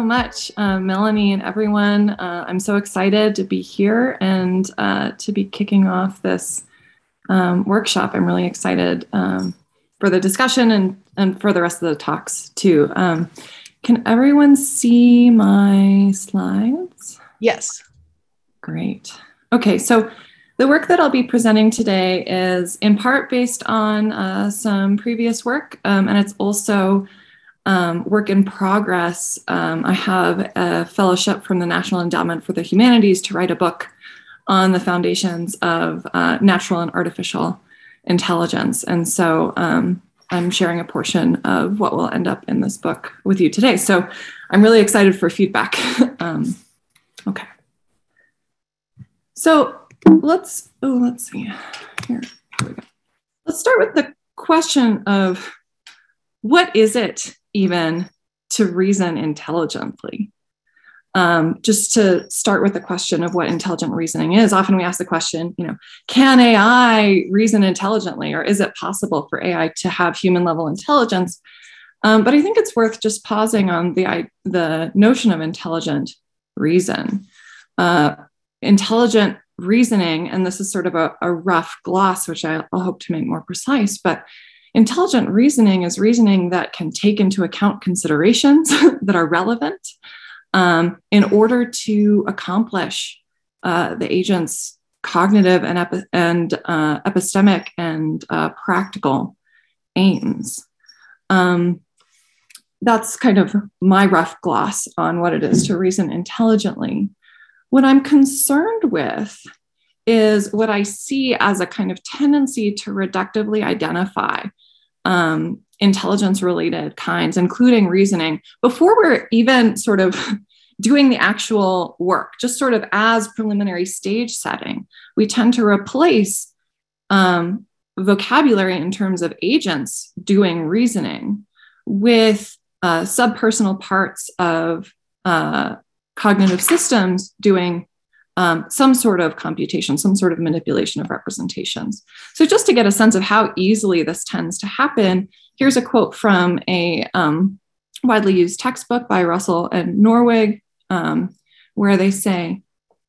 So much, uh, Melanie and everyone. Uh, I'm so excited to be here and uh, to be kicking off this um, workshop. I'm really excited um, for the discussion and, and for the rest of the talks too. Um, can everyone see my slides? Yes. Great. Okay, so the work that I'll be presenting today is in part based on uh, some previous work, um, and it's also um, work in progress. Um, I have a fellowship from the National Endowment for the Humanities to write a book on the foundations of uh, natural and artificial intelligence. And so um, I'm sharing a portion of what will end up in this book with you today. So I'm really excited for feedback. Um, okay. So let's, oh, let's see. Here, here we go. Let's start with the question of what is it even to reason intelligently. Um, just to start with the question of what intelligent reasoning is, often we ask the question, you know, can AI reason intelligently, or is it possible for AI to have human level intelligence? Um, but I think it's worth just pausing on the the notion of intelligent reason. Uh, intelligent reasoning, and this is sort of a, a rough gloss, which I, I'll hope to make more precise, but Intelligent reasoning is reasoning that can take into account considerations that are relevant um, in order to accomplish uh, the agent's cognitive and, epi- and uh, epistemic and uh, practical aims. Um, that's kind of my rough gloss on what it is to reason intelligently. What I'm concerned with is what I see as a kind of tendency to reductively identify um, intelligence related kinds, including reasoning, before we're even sort of doing the actual work, just sort of as preliminary stage setting, we tend to replace um, vocabulary in terms of agents doing reasoning with uh, subpersonal parts of uh, cognitive systems doing um, some sort of computation, some sort of manipulation of representations. So, just to get a sense of how easily this tends to happen, here's a quote from a um, widely used textbook by Russell and Norvig, um, where they say,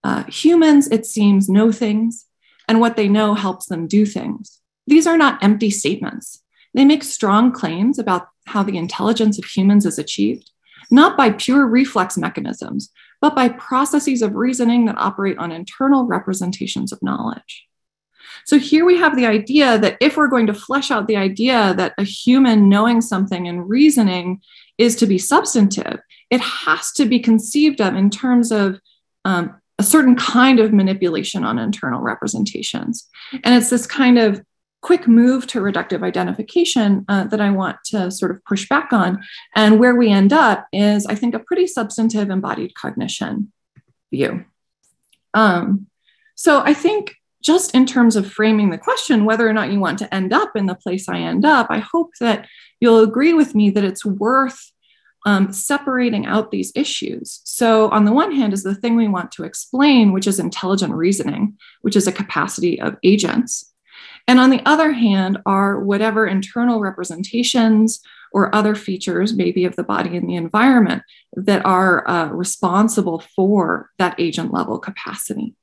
uh, Humans, it seems, know things, and what they know helps them do things. These are not empty statements. They make strong claims about how the intelligence of humans is achieved, not by pure reflex mechanisms, but by processes of reasoning that operate on internal representations of knowledge. So here we have the idea that if we're going to flesh out the idea that a human knowing something and reasoning is to be substantive, it has to be conceived of in terms of um, a certain kind of manipulation on internal representations. And it's this kind of quick move to reductive identification uh, that I want to sort of push back on. And where we end up is, I think, a pretty substantive embodied cognition view. Um, so I think just in terms of framing the question, whether or not you want to end up in the place I end up, I hope that you'll agree with me that it's worth um, separating out these issues. So, on the one hand, is the thing we want to explain, which is intelligent reasoning, which is a capacity of agents. And on the other hand, are whatever internal representations or other features, maybe of the body and the environment, that are uh, responsible for that agent level capacity.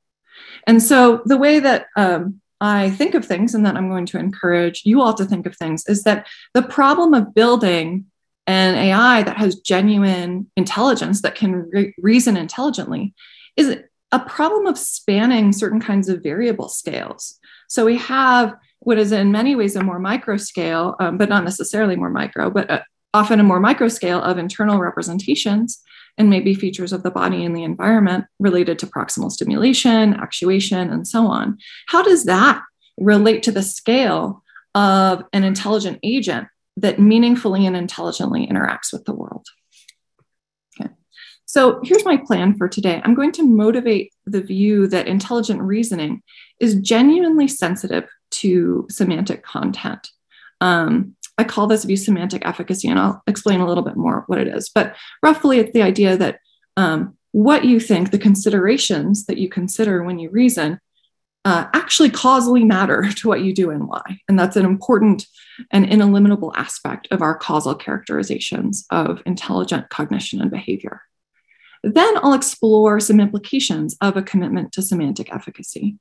And so the way that um, I think of things, and that I'm going to encourage you all to think of things, is that the problem of building an AI that has genuine intelligence, that can re- reason intelligently, is a problem of spanning certain kinds of variable scales. So we have what is in many ways a more micro scale, um, but not necessarily more micro, but uh, often a more micro scale of internal representations and maybe features of the body and the environment related to proximal stimulation, actuation, and so on. How does that relate to the scale of an intelligent agent that meaningfully and intelligently interacts with the world? Okay. So here's my plan for today. I'm going to motivate the view that intelligent reasoning is genuinely sensitive to semantic content. Um, I call this view semantic efficacy, and I'll explain a little bit more what it is. But roughly, it's the idea that um, what you think, the considerations that you consider when you reason, uh, actually causally matter to what you do and why. And that's an important and ineliminable aspect of our causal characterizations of intelligent cognition and behavior. Then I'll explore some implications of a commitment to semantic efficacy.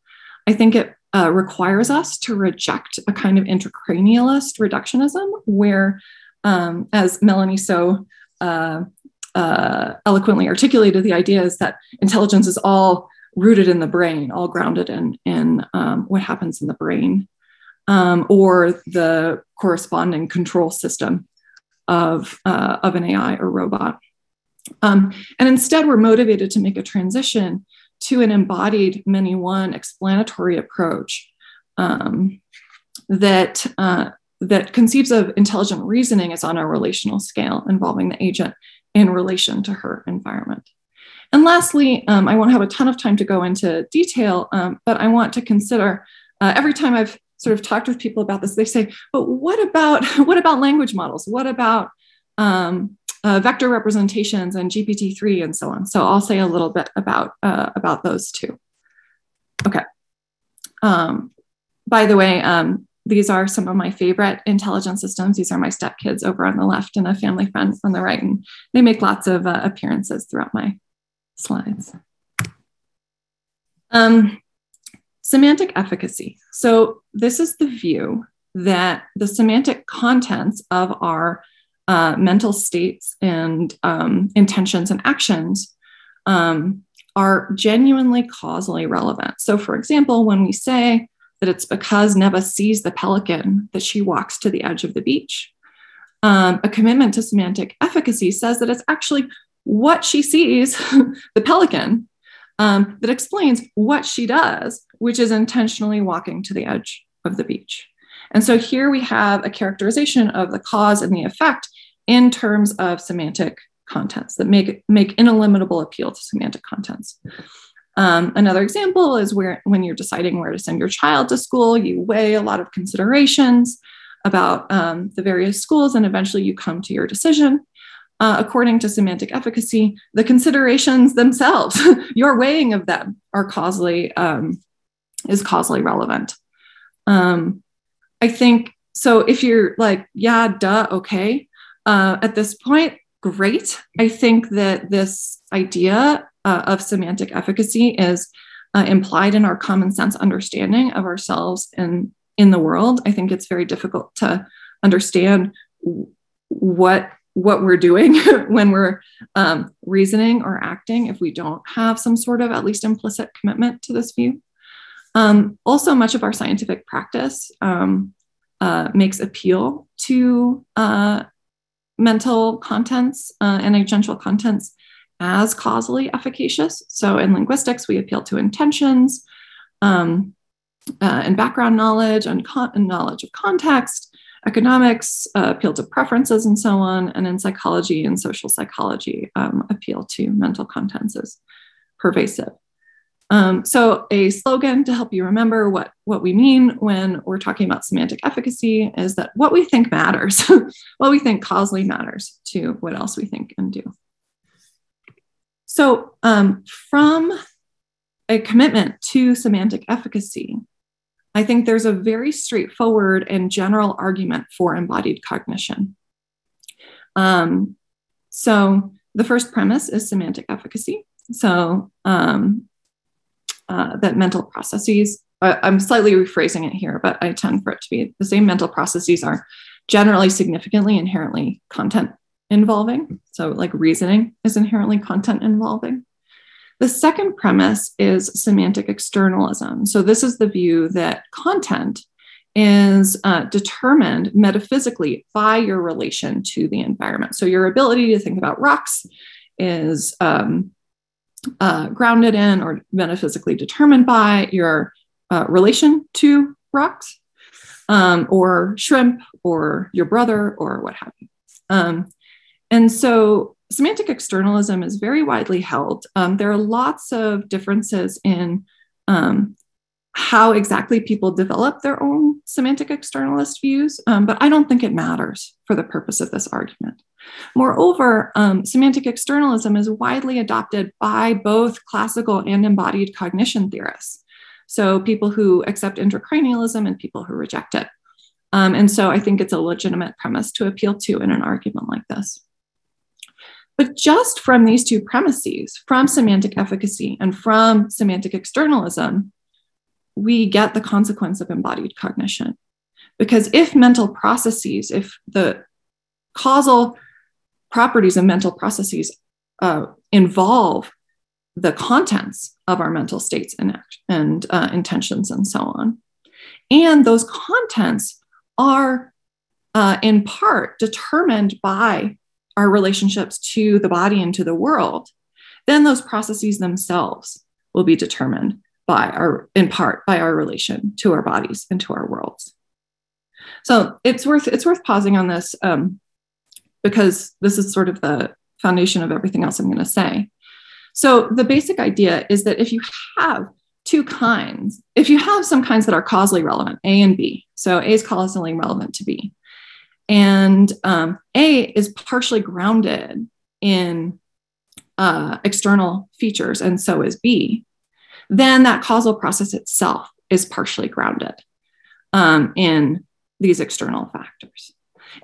I think it uh, requires us to reject a kind of intracranialist reductionism where, um, as Melanie so uh, uh, eloquently articulated, the idea is that intelligence is all rooted in the brain, all grounded in, in um, what happens in the brain, um, or the corresponding control system of, uh, of an AI or robot. Um, and instead, we're motivated to make a transition to an embodied many one explanatory approach um, that, uh, that conceives of intelligent reasoning as on a relational scale involving the agent in relation to her environment. And lastly, um, I won't have a ton of time to go into detail, um, but I want to consider uh, every time I've sort of talked with people about this, they say, but what about what about language models? What about um, uh, vector representations and GPT-3 and so on? So I'll say a little bit about uh, about those too. Okay. Um, by the way, um, these are some of my favorite intelligence systems. These are my stepkids over on the left and a family friend on the right, and they make lots of uh, appearances throughout my slides. Um, semantic efficacy. So this is the view that the semantic contents of our uh, mental states and um, intentions and actions um, are genuinely causally relevant. So, for example, when we say that it's because Neva sees the pelican that she walks to the edge of the beach, um, a commitment to semantic efficacy says that it's actually what she sees, the pelican, um, that explains what she does, which is intentionally walking to the edge of the beach. And so here we have a characterization of the cause and the effect in terms of semantic contents that make, make ineliminable appeal to semantic contents. Um, another example is where when you're deciding where to send your child to school, you weigh a lot of considerations about um, the various schools, and eventually you come to your decision uh, according to semantic efficacy, the considerations themselves, your weighing of them, are causally um, is causally relevant. Um, I think so. If you're like, yeah, duh, okay, uh, at this point, great. I think that this idea uh, of semantic efficacy is uh, implied in our common sense understanding of ourselves and in the world. I think it's very difficult to understand what what we're doing when we're um, reasoning or acting if we don't have some sort of at least implicit commitment to this view. Um, also, much of our scientific practice um, uh, makes appeal to uh, mental contents uh, and agential contents as causally efficacious. So, in linguistics, we appeal to intentions um, uh, and background knowledge and, con- and knowledge of context economics uh, appeal to preferences and so on, and in psychology and social psychology um, appeal to mental contents is pervasive. Um, so a slogan to help you remember what, what we mean when we're talking about semantic efficacy is that what we think matters, what we think causally matters to what else we think and do. So um, from a commitment to semantic efficacy, I think there's a very straightforward and general argument for embodied cognition. Um, so the first premise is semantic efficacy. So um, uh, that mental processes, uh, I'm slightly rephrasing it here, but I tend for it to be the same mental processes are generally significantly inherently content involving. So, like reasoning is inherently content involving. The second premise is semantic externalism. So, this is the view that content is uh, determined metaphysically by your relation to the environment. So, your ability to think about rocks is um, uh, grounded in or metaphysically determined by your uh, relation to rocks, um, or shrimp, or your brother, or what have you. Um, and so, semantic externalism is very widely held. Um, there are lots of differences in um, how exactly people develop their own semantic externalist views, um, but I don't think it matters for the purpose of this argument. Moreover, um, semantic externalism is widely adopted by both classical and embodied cognition theorists. So people who accept intracranialism and people who reject it. Um, and so I think it's a legitimate premise to appeal to in an argument like this. But just from these two premises, from semantic efficacy and from semantic externalism, we get the consequence of embodied cognition. Because if mental processes, if the causal properties of mental processes uh, involve the contents of our mental states and, and uh, intentions and so on, and those contents are uh, in part determined by our relationships to the body and to the world, then those processes themselves will be determined by our, in part, by our relation to our bodies and to our worlds. So it's worth it's worth pausing on this um, because this is sort of the foundation of everything else I'm going to say. So the basic idea is that if you have two kinds, if you have some kinds that are causally relevant, A and B, so A is causally relevant to B, and um, A is partially grounded in uh, external features, and so is B, then that causal process itself is partially grounded um, in these external factors.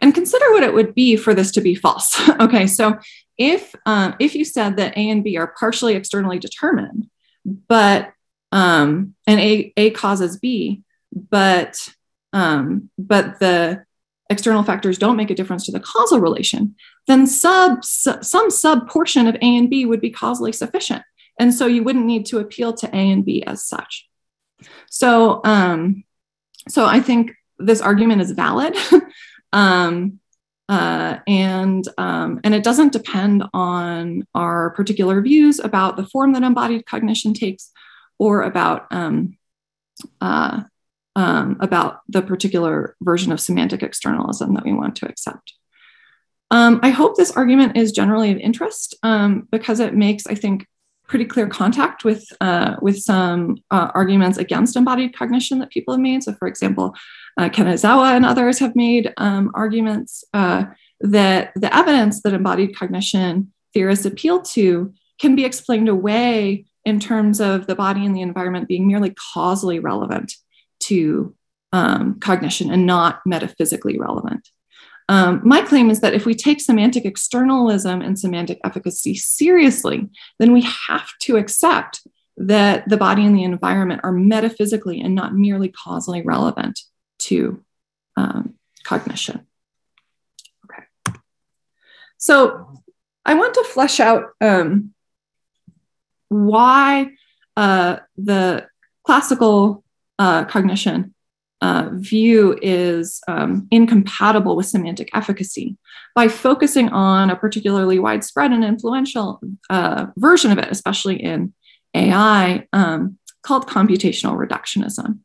And consider what it would be for this to be false. okay, so if um, if you said that A and B are partially externally determined, but um, and A, A causes B, but um, but the external factors don't make a difference to the causal relation, then sub, some sub portion of A and B would be causally sufficient. And so you wouldn't need to appeal to A and B as such. So, um, so I think this argument is valid. um, uh, and um, and it doesn't depend on our particular views about the form that embodied cognition takes or about um, uh, um, about the particular version of semantic externalism that we want to accept. Um, I hope this argument is generally of interest um, because it makes, I think, pretty clear contact with uh, with some uh, arguments against embodied cognition that people have made. So, for example, uh, Ken Aizawa and others have made um, arguments uh, that the evidence that embodied cognition theorists appeal to can be explained away in terms of the body and the environment being merely causally relevant to um, cognition and not metaphysically relevant. Um, my claim is that if we take semantic externalism and semantic efficacy seriously, then we have to accept that the body and the environment are metaphysically and not merely causally relevant to um, cognition. Okay. So I want to flesh out um, why uh, the classical uh, cognition uh, view is um, incompatible with semantic efficacy by focusing on a particularly widespread and influential uh, version of it, especially in AI, um, called computational reductionism.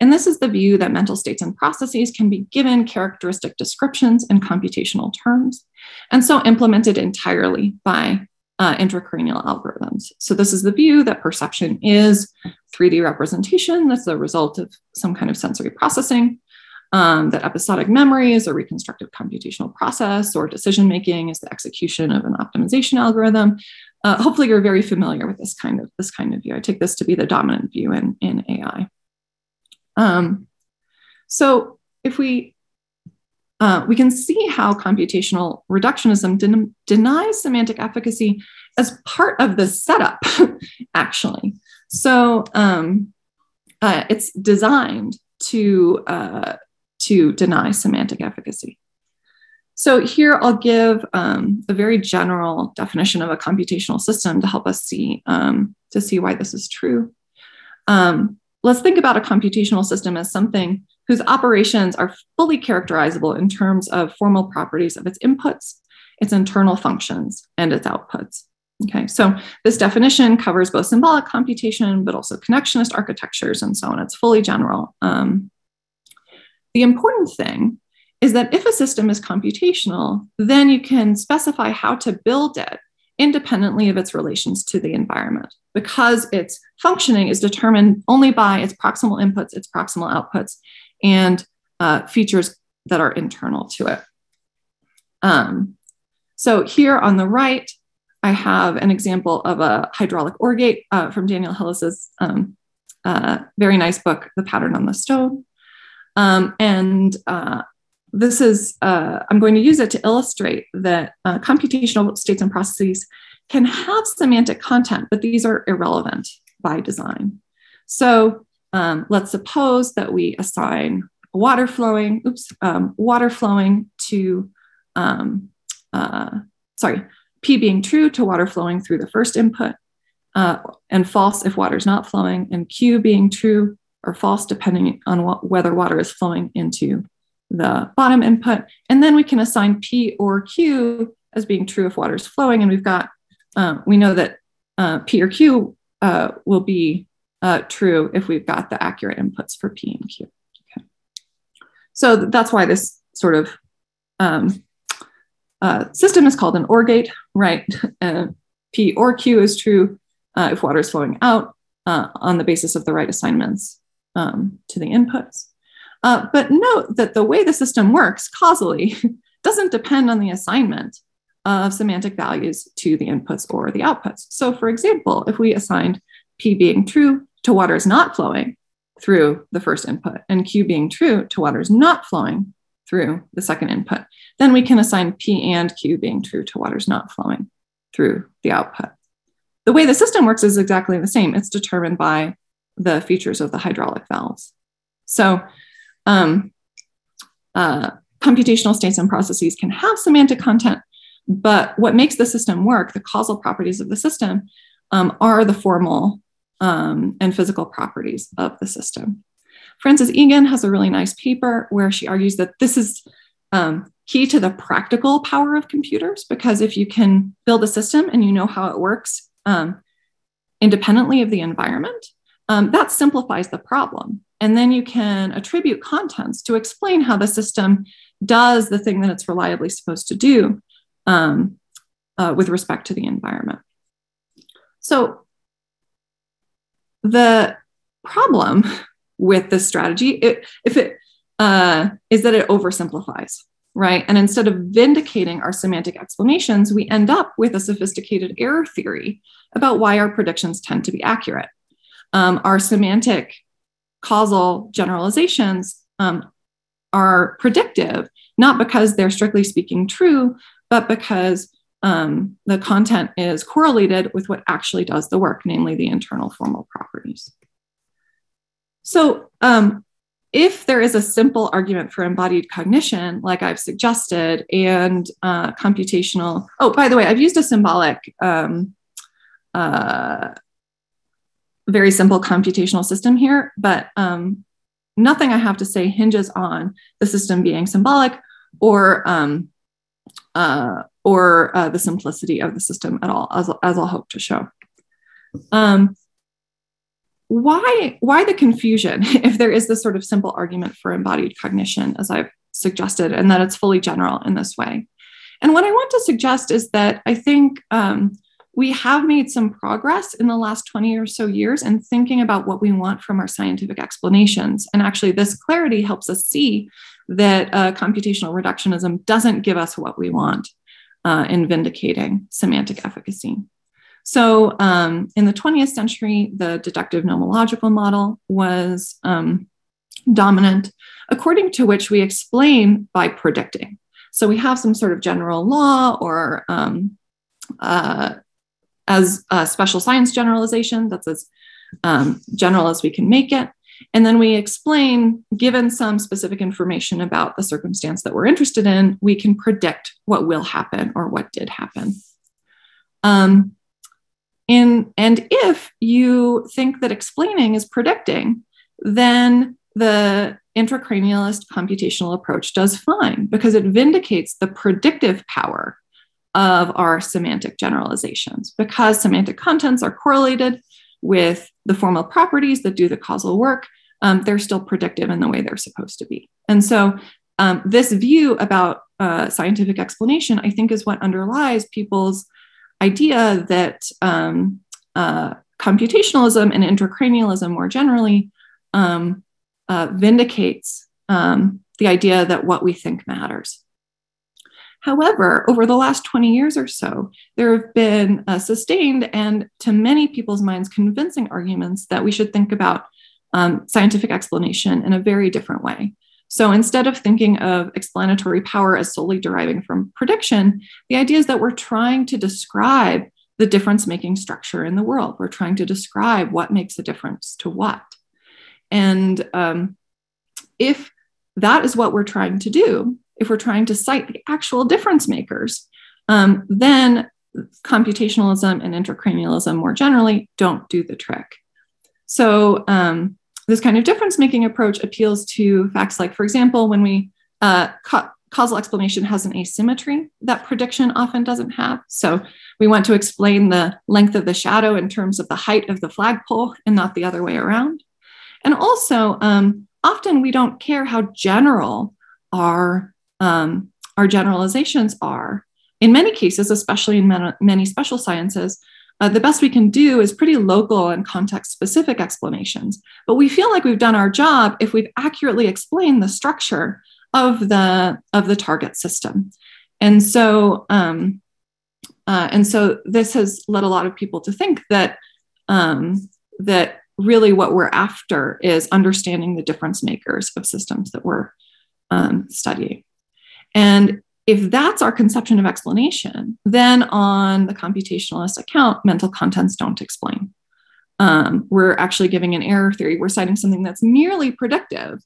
And this is the view that mental states and processes can be given characteristic descriptions in computational terms, and so implemented entirely by uh, intracranial algorithms. So this is the view that perception is 3D representation that's the result of some kind of sensory processing, um, that episodic memory is a reconstructive computational process, or decision making is the execution of an optimization algorithm. Uh, hopefully, you're very familiar with this kind of this kind of view. I take this to be the dominant view in, in AI. Um, so if we uh, we can see how computational reductionism den- denies semantic efficacy as part of the setup, actually. So um, uh, it's designed to, uh, to deny semantic efficacy. So here I'll give um, a very general definition of a computational system to help us see, um, to see why this is true. Um, let's think about a computational system as something whose operations are fully characterizable in terms of formal properties of its inputs, its internal functions, and its outputs. Okay, so this definition covers both symbolic computation, but also connectionist architectures and so on. It's fully general. Um, the important thing is that if a system is computational, then you can specify how to build it independently of its relations to the environment because its functioning is determined only by its proximal inputs, its proximal outputs, and uh, features that are internal to it. Um, so here on the right, I have an example of a hydraulic OR gate uh, from Daniel Hillis's um, uh, very nice book, The Pattern on the Stone. Um, and uh, this is, uh, I'm going to use it to illustrate that uh, computational states and processes can have semantic content, but these are irrelevant by design. So um, let's suppose that we assign water flowing, oops, um, water flowing to, um, uh, sorry, P being true to water flowing through the first input, uh, and false if water is not flowing, and Q being true or false depending on what, whether water is flowing into the bottom input. And then we can assign P or Q as being true if water is flowing. And we've got, um, we know that uh, P or Q uh, will be uh, true if we've got the accurate inputs for P and Q. Okay. So that's why this sort of um, uh, system is called an OR gate, right? Uh, P or Q is true uh, if water is flowing out uh, on the basis of the right assignments um, to the inputs. Uh, but note that the way the system works causally doesn't depend on the assignment of semantic values to the inputs or the outputs. So for example, if we assigned P being true to water is not flowing through the first input and Q being true to water is not flowing through the second input, then we can assign P and Q being true to water is not flowing through the output. The way the system works is exactly the same. It's determined by the features of the hydraulic valves. So um, uh, computational states and processes can have semantic content, but what makes the system work, the causal properties of the system, um, are the formal um, and physical properties of the system. Frances Egan has a really nice paper where she argues that this is um, key to the practical power of computers because if you can build a system and you know how it works um, independently of the environment, um, that simplifies the problem. And then you can attribute contents to explain how the system does the thing that it's reliably supposed to do um, uh, with respect to the environment. So the problem with this strategy, it, if it uh, is that it oversimplifies, right? And instead of vindicating our semantic explanations, we end up with a sophisticated error theory about why our predictions tend to be accurate. Um, our semantic causal generalizations um, are predictive, not because they're strictly speaking true, but because um, the content is correlated with what actually does the work, namely the internal formal properties. So um, if there is a simple argument for embodied cognition, like I've suggested, and uh, computational, oh, by the way, I've used a symbolic, um, uh, very simple computational system here, but um, nothing I have to say hinges on the system being symbolic or um, uh, or uh, the simplicity of the system at all, as, as I'll hope to show. Um, why, why the confusion if there is this sort of simple argument for embodied cognition, as I've suggested, and that it's fully general in this way? And what I want to suggest is that I think um, we have made some progress in the last 20 or so years in thinking about what we want from our scientific explanations. And actually, this clarity helps us see that uh, computational reductionism doesn't give us what we want uh, in vindicating semantic efficacy. So, um, in the 20th century, the deductive nomological model was um, dominant, according to which we explain by predicting. So, we have some sort of general law or um, uh, as a special science generalization that's as um, general as we can make it. And then we explain, given some specific information about the circumstance that we're interested in, we can predict what will happen or what did happen. Um, in, and if you think that explaining is predicting, then the intracranialist computational approach does fine because it vindicates the predictive power of our semantic generalizations. Because semantic contents are correlated with the formal properties that do the causal work, um, they're still predictive in the way they're supposed to be. And so, um, this view about uh, scientific explanation, I think, is what underlies people's idea that um, uh, computationalism and intracranialism more generally um, uh, vindicates um, the idea that what we think matters. However, over the last 20 years or so, there have been uh, sustained and, to many people's minds, convincing arguments that we should think about um, scientific explanation in a very different way. So instead of thinking of explanatory power as solely deriving from prediction, the idea is that we're trying to describe the difference making structure in the world. We're trying to describe what makes a difference to what. And um, if that is what we're trying to do, if we're trying to cite the actual difference makers, um, then computationalism and intracranialism more generally don't do the trick. So um, this kind of difference making approach appeals to facts like, for example, when we uh, ca- causal explanation has an asymmetry that prediction often doesn't have. So we want to explain the length of the shadow in terms of the height of the flagpole and not the other way around. And also, um, often we don't care how general our, um, our generalizations are. In many cases, especially in many special sciences, uh, the best we can do is pretty local and context specific explanations. But we feel like we've done our job if we've accurately explained the structure of the, of the target system. And so, um, uh, and so this has led a lot of people to think that um, that really what we're after is understanding the difference makers of systems that we're um, studying. And if that's our conception of explanation, then on the computationalist account, mental contents don't explain. Um, we're actually giving an error theory. We're citing something that's merely predictive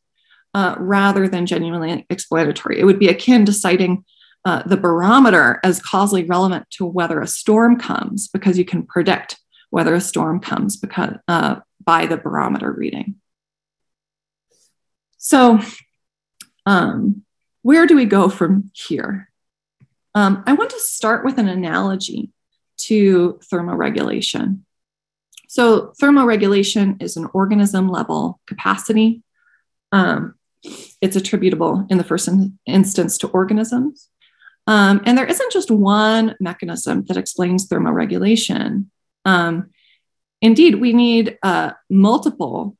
uh, rather than genuinely explanatory. It would be akin to citing uh, the barometer as causally relevant to whether a storm comes because you can predict whether a storm comes because, uh, by the barometer reading. So, um, where do we go from here? Um, I want to start with an analogy to thermoregulation. So, thermoregulation is an organism level capacity. Um, it's attributable in the first in- instance to organisms. Um, and there isn't just one mechanism that explains thermoregulation. Um, indeed, we need uh, multiple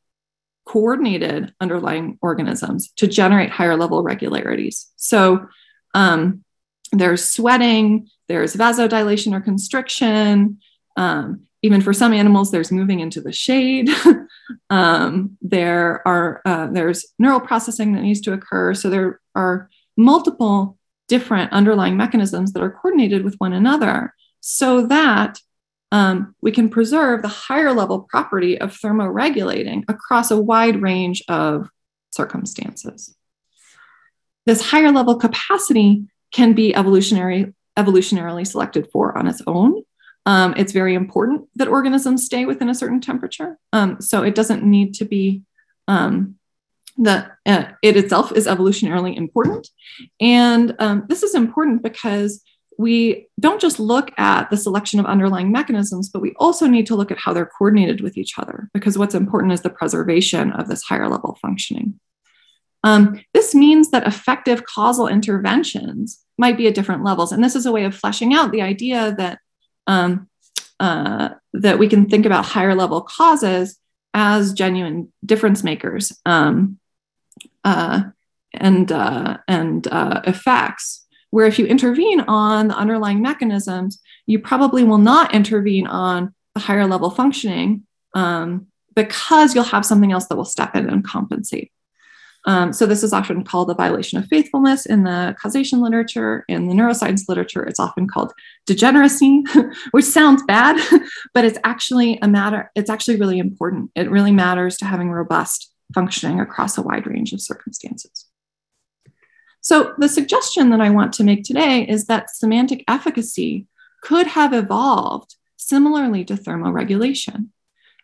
coordinated underlying organisms to generate higher level regularities. So um, there's sweating, there's vasodilation or constriction. Um, even for some animals, there's moving into the shade. um, there are uh, there's neural processing that needs to occur. So there are multiple different underlying mechanisms that are coordinated with one another, so that um, we can preserve the higher level property of thermoregulating across a wide range of circumstances. This higher level capacity can be evolutionary, evolutionarily selected for on its own. Um, it's very important that organisms stay within a certain temperature. Um, so it doesn't need to be um, that uh, it itself is evolutionarily important. And um, this is important because we don't just look at the selection of underlying mechanisms, but we also need to look at how they're coordinated with each other, because what's important is the preservation of this higher level functioning. Um, this means that effective causal interventions might be at different levels. And this is a way of fleshing out the idea that, um, uh, that we can think about higher level causes as genuine difference makers um, uh, and, uh, and uh, effects where if you intervene on the underlying mechanisms, you probably will not intervene on the higher level functioning um, because you'll have something else that will step in and compensate. Um, so this is often called the violation of faithfulness in the causation literature. In the neuroscience literature, it's often called degeneracy, which sounds bad, but it's actually a matter, it's actually really important. It really matters to having robust functioning across a wide range of circumstances. So, the suggestion that I want to make today is that semantic efficacy could have evolved similarly to thermoregulation.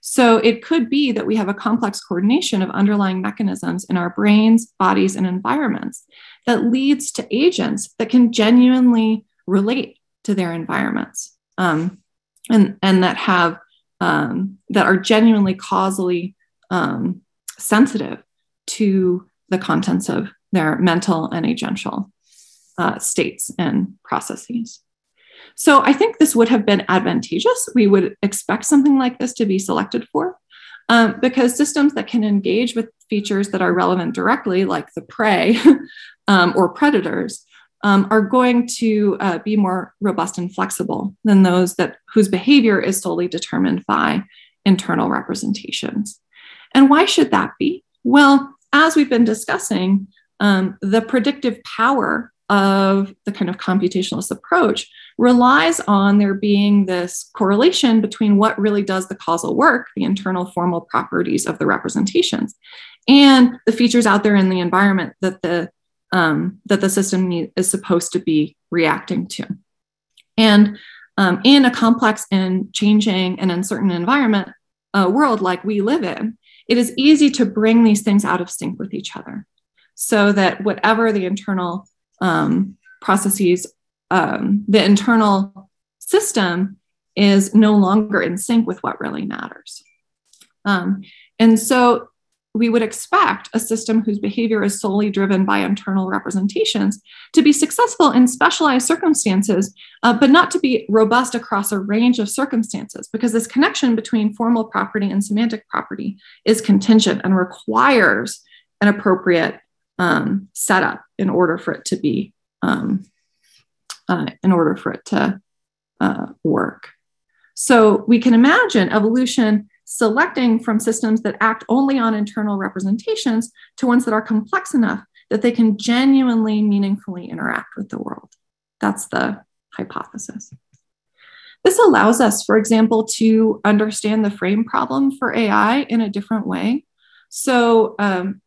So, it could be that we have a complex coordination of underlying mechanisms in our brains, bodies, and environments that leads to agents that can genuinely relate to their environments um, and, and that have um, that are genuinely causally um, sensitive to the contents of their mental and agential uh, states and processes. So I think this would have been advantageous. We would expect something like this to be selected for um, because systems that can engage with features that are relevant directly, like the prey um, or predators, um, are going to uh, be more robust and flexible than those that whose behavior is solely determined by internal representations. And why should that be? Well, as we've been discussing, um, the predictive power of the kind of computationalist approach relies on there being this correlation between what really does the causal work, the internal formal properties of the representations, and the features out there in the environment that the um, that the system is supposed to be reacting to. And um, in a complex and changing and uncertain environment, a world like we live in, it is easy to bring these things out of sync with each other so that whatever the internal um, processes, um, the internal system is no longer in sync with what really matters. Um, and so we would expect a system whose behavior is solely driven by internal representations to be successful in specialized circumstances, uh, but not to be robust across a range of circumstances, because this connection between formal property and semantic property is contingent and requires an appropriate um, setup in order for it to be, um, uh, in order for it to uh, work. So we can imagine evolution selecting from systems that act only on internal representations to ones that are complex enough that they can genuinely, meaningfully interact with the world. That's the hypothesis. This allows us, for example, to understand the frame problem for AI in a different way. So, um,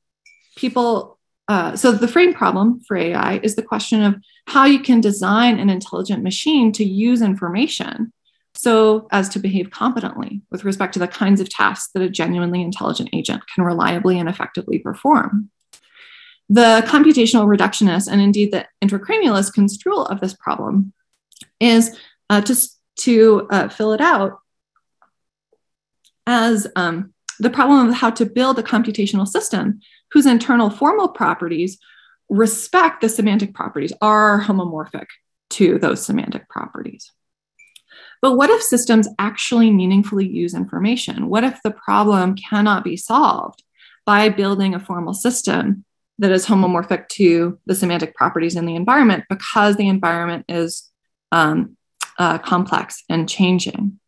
people, uh, so the frame problem for AI is the question of how you can design an intelligent machine to use information so as to behave competently with respect to the kinds of tasks that a genuinely intelligent agent can reliably and effectively perform. The computational reductionist and indeed the intracranialist construal of this problem is uh, to, to uh, fill it out as um, the problem of how to build a computational system whose internal formal properties respect the semantic properties, are homomorphic to those semantic properties. But what if systems actually meaningfully use information? What if the problem cannot be solved by building a formal system that is homomorphic to the semantic properties in the environment because the environment is um, uh, complex and changing?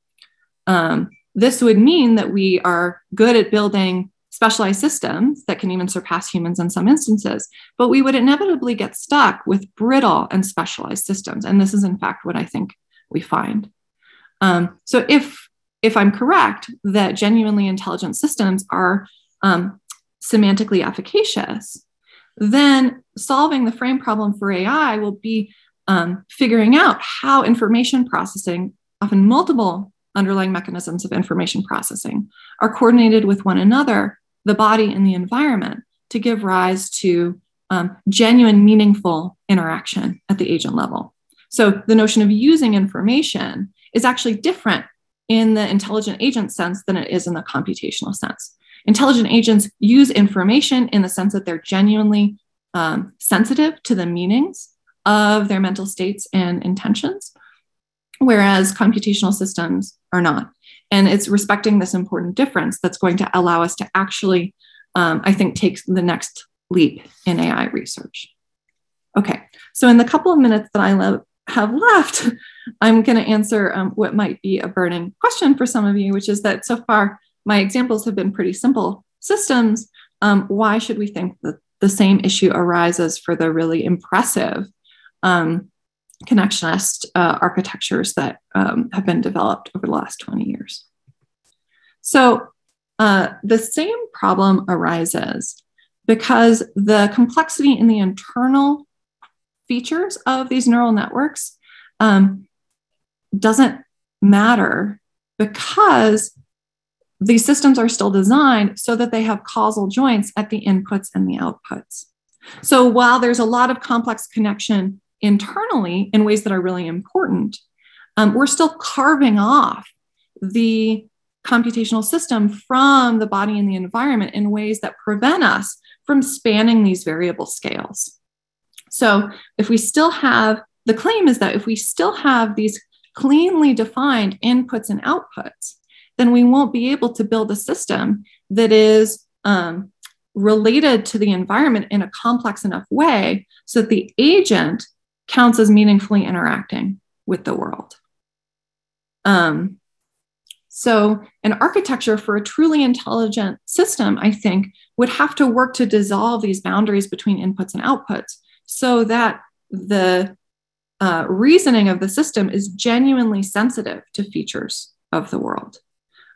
Um, this would mean that we are good at building specialized systems that can even surpass humans in some instances, but we would inevitably get stuck with brittle and specialized systems. And this is, in fact, what I think we find. Um, so if if I'm correct that genuinely intelligent systems are um, semantically efficacious, then solving the frame problem for AI will be um, figuring out how information processing, often multiple underlying mechanisms of information processing, are coordinated with one another, the body and the environment, to give rise to um, genuine, meaningful interaction at the agent level. So the notion of using information is actually different in the intelligent agent sense than it is in the computational sense. Intelligent agents use information in the sense that they're genuinely um, sensitive to the meanings of their mental states and intentions, whereas computational systems are not. And it's respecting this important difference that's going to allow us to actually, um, I think, take the next leap in AI research. Okay, so in the couple of minutes that I have left, I'm going to answer um, what might be a burning question for some of you, which is that so far my examples have been pretty simple systems. Um, why should we think that the same issue arises for the really impressive um, connectionist uh, architectures that um, have been developed over the last 20 years? So uh, the same problem arises because the complexity in the internal features of these neural networks um, doesn't matter because these systems are still designed so that they have causal joints at the inputs and the outputs. So while there's a lot of complex connection internally in ways that are really important, um, we're still carving off the computational system from the body and the environment in ways that prevent us from spanning these variable scales. So if we still have, the claim is that if we still have these cleanly defined inputs and outputs, then we won't be able to build a system that is um, related to the environment in a complex enough way so that the agent counts as meaningfully interacting with the world. Um, so, an architecture for a truly intelligent system, I think, would have to work to dissolve these boundaries between inputs and outputs so that the uh, reasoning of the system is genuinely sensitive to features of the world.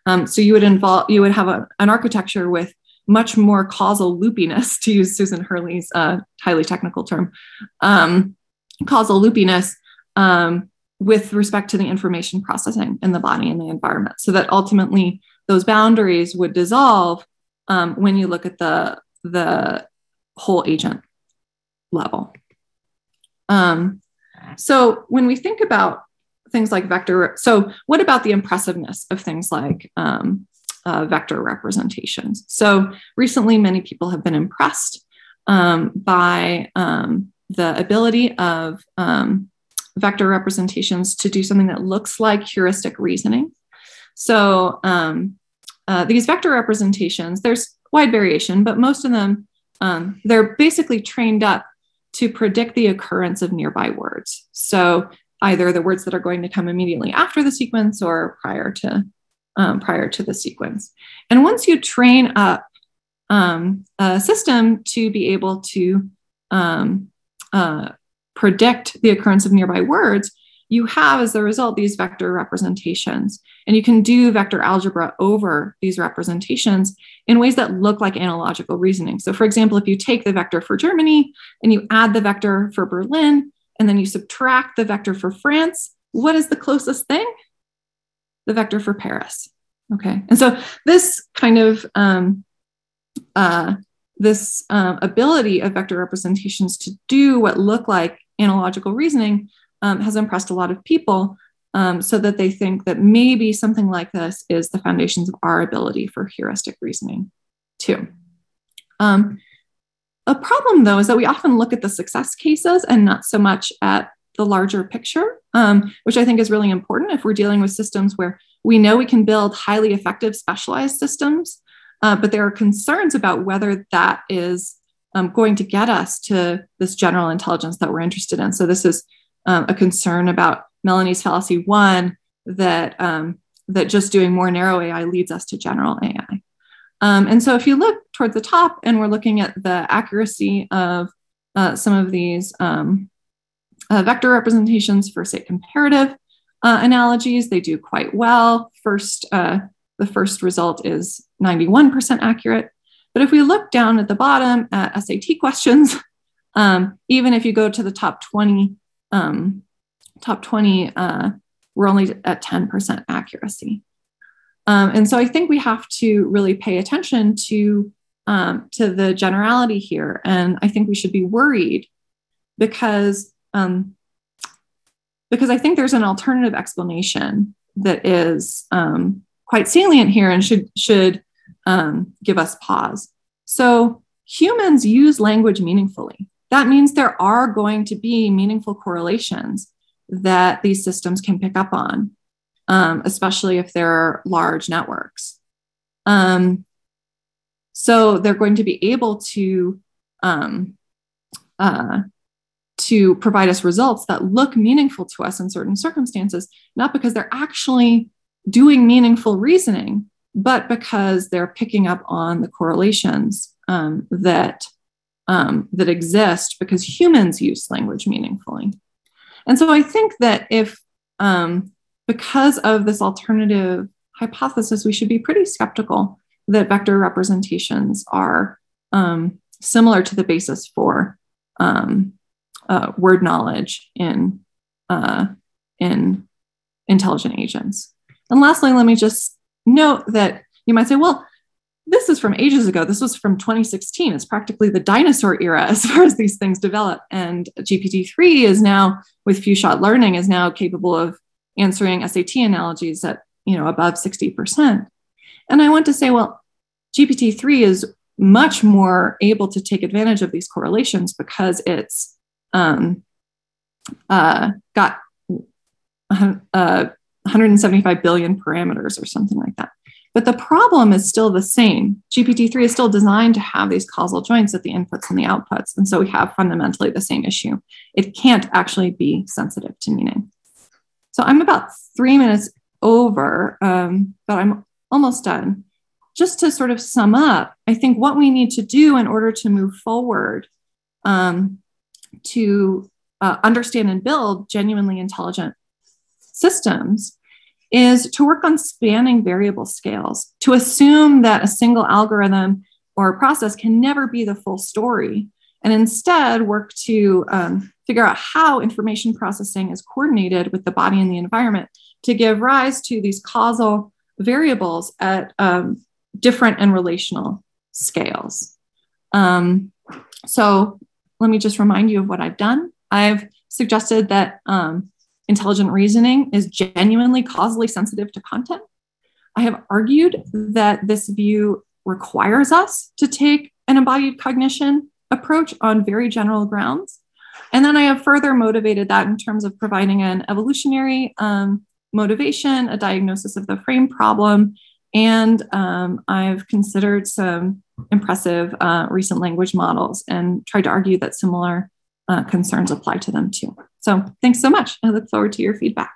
Um, so you would involve, you would have a, an architecture with much more causal loopiness, to use Susan Hurley's uh, highly technical term, um, causal loopiness um, with respect to the information processing in the body and the environment, so that ultimately those boundaries would dissolve um, when you look at the the whole agent level. Um, so when we think about things like vector, so what about the impressiveness of things like um, uh, vector representations? So recently, many people have been impressed um, by um, the ability of um, vector representations to do something that looks like heuristic reasoning. So um, uh, these vector representations, there's wide variation, but most of them, um, they're basically trained up to predict the occurrence of nearby words. So either the words that are going to come immediately after the sequence or prior to um, prior to the sequence. And once you train up um, a system to be able to um, uh, predict the occurrence of nearby words, you have as a result these vector representations. And you can do vector algebra over these representations in ways that look like analogical reasoning. So, for example, if you take the vector for Germany and you add the vector for Berlin, and then you subtract the vector for France, what is the closest thing? The vector for Paris. Okay. And so this kind of um, uh, this uh, ability of vector representations to do what look like analogical reasoning um, has impressed a lot of people um, so that they think that maybe something like this is the foundations of our ability for heuristic reasoning too. Um, a problem though is that we often look at the success cases and not so much at the larger picture, um, which I think is really important if we're dealing with systems where we know we can build highly effective specialized systems, uh, but there are concerns about whether that is um, going to get us to this general intelligence that we're interested in. So this is um, a concern about Melanie's fallacy one that um, that just doing more narrow AI leads us to general AI. Um, and so if you look toward the top and we're looking at the accuracy of uh, some of these um, uh, vector representations for say comparative uh, analogies, they do quite well. First, uh, the first result is 91% accurate. But if we look down at the bottom at SAT questions, um, even if you go to the top 20 um, top 20, uh, we're only at 10% accuracy. Um, and so I think we have to really pay attention to, um, to the generality here. And I think we should be worried because, um, because I think there's an alternative explanation that is um, quite salient here and should, should um, give us pause. So humans use language meaningfully that means there are going to be meaningful correlations that these systems can pick up on, um, especially if they're large networks. Um, so they're going to be able to um, uh, to provide us results that look meaningful to us in certain circumstances, not because they're actually doing meaningful reasoning, but because they're picking up on the correlations um, that um, that exist because humans use language meaningfully. And so I think that if, um, because of this alternative hypothesis, we should be pretty skeptical that vector representations are um, similar to the basis for um, uh, word knowledge in, uh, in intelligent agents. And lastly, let me just note that you might say, well, this is from ages ago. This was from 2016. It's practically the dinosaur era as far as these things develop. And GPT-3 is now, with few shot learning, is now capable of answering SAT analogies at you know above 60%. And I want to say, well, GPT-3 is much more able to take advantage of these correlations because it's um, uh, got uh, 175 billion parameters or something like that. But the problem is still the same. GPT-3 is still designed to have these causal joints at the inputs and the outputs. And so we have fundamentally the same issue. It can't actually be sensitive to meaning. So I'm about three minutes over, um, but I'm almost done. Just to sort of sum up, I think what we need to do in order to move forward um, to uh, understand and build genuinely intelligent systems is to work on spanning variable scales, to assume that a single algorithm or process can never be the full story, and instead work to um, figure out how information processing is coordinated with the body and the environment to give rise to these causal variables at um, different and relational scales. Um, so let me just remind you of what I've done. I've suggested that um, intelligent reasoning is genuinely causally sensitive to content. I have argued that this view requires us to take an embodied cognition approach on very general grounds. And then I have further motivated that in terms of providing an evolutionary um, motivation, a diagnosis of the frame problem, and um, I've considered some impressive uh, recent language models and tried to argue that similar uh, concerns apply to them too. So thanks so much. I look forward to your feedback.